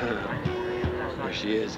There she is.